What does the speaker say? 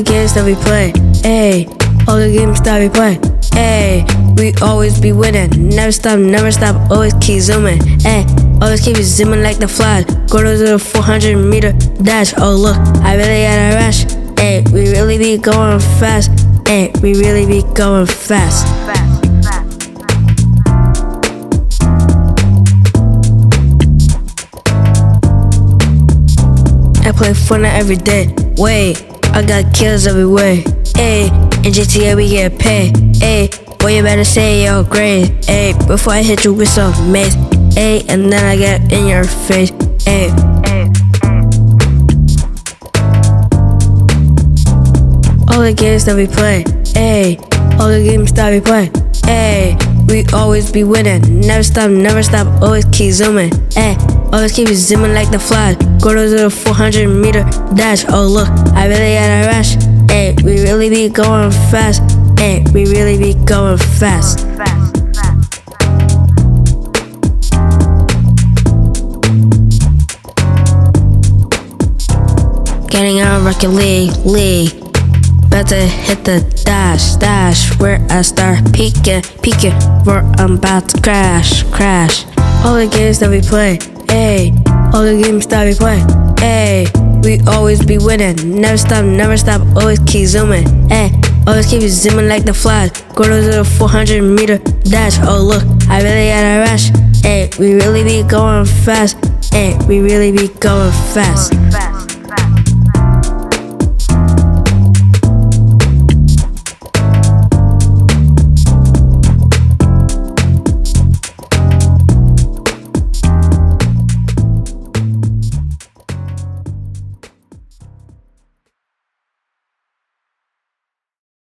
games that we play, ayy. All the games that we play, ayy. We always be winning, never stop, never stop, always keep zooming, ayy. Always keep zooming like the flash. Go to the 400 meter dash. Oh look, I really got a rush. Ayy, we really be going fast. Ayy, we really be going fast. I play Fortnite every day. Wait, I got kills everywhere. Ayy, in GTA we get paid. Ayy, boy you better say your grade. Ayy, before I hit you with some mace. Ayy, and then I get in your face. Ayy. All the games that we play, ayy. All the games that we play, ayy. We always be winning, never stop, never stop, always keep zooming, ayy. Always keep zooming like the flash. Go to the 400 meter dash. Oh look, I really got a rush, ayy. Eh, we really be going fast, ayy. We really be going fast. Getting out Rocket League, League. About to hit the dash, dash. Where I start peeking, peeking. Where I'm about to crash, crash. All the games that we play, ayy. All the games that we play, ayy. We always be winning, never stop, never stop, always keep zooming, ayy. Always keep zooming like the flash. Go to the 400 meter dash. Oh look, I really got a rush, Hey, We really be going fast, Hey, We really be going fast.